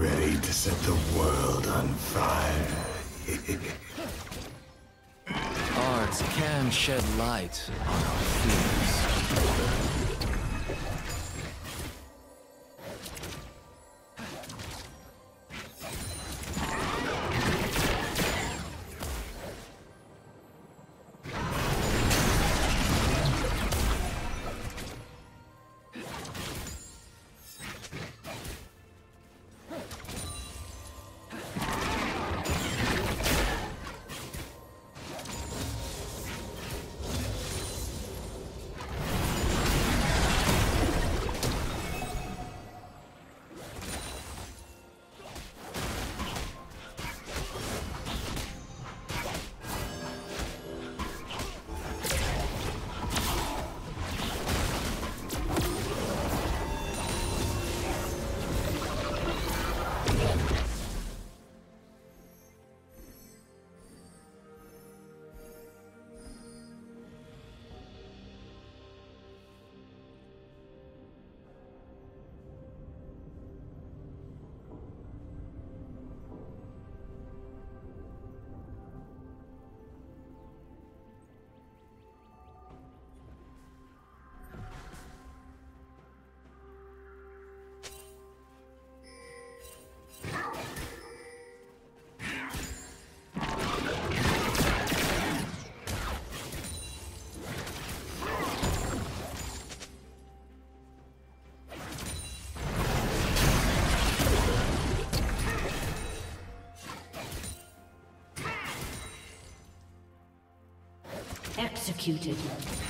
Ready to set the world on fire. Art can shed light on our fears. Executed.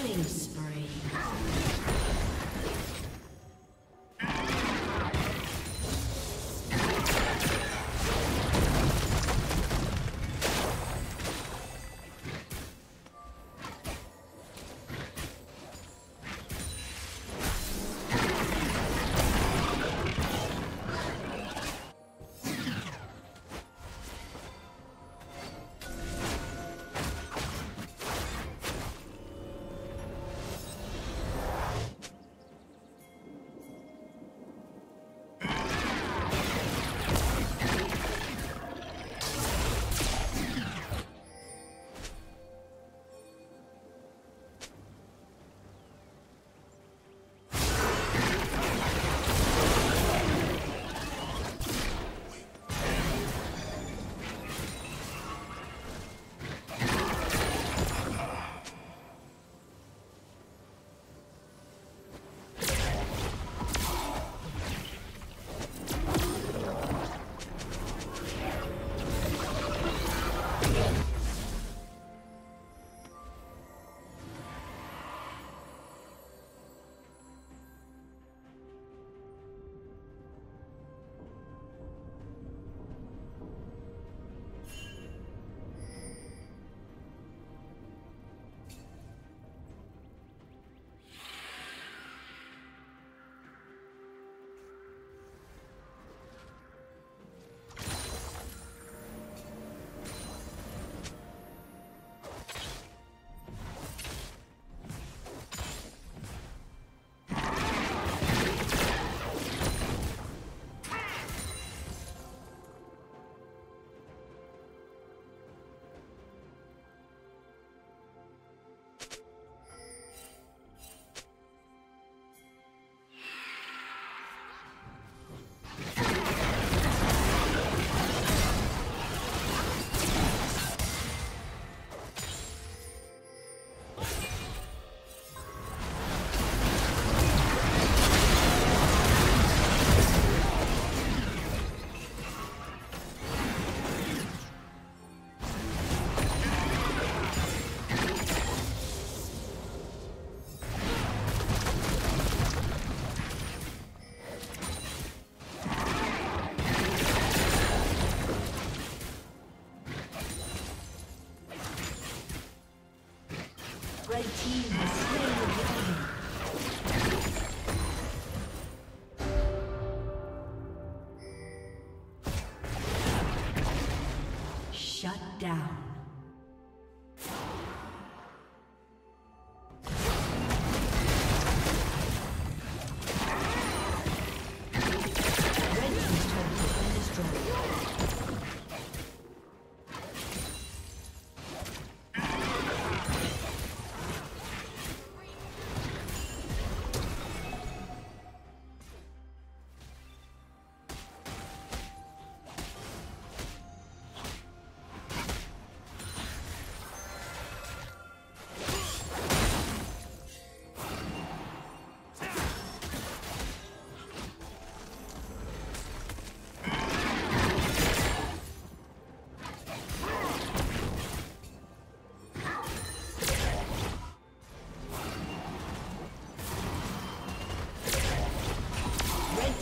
Killing spree.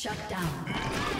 Shut down.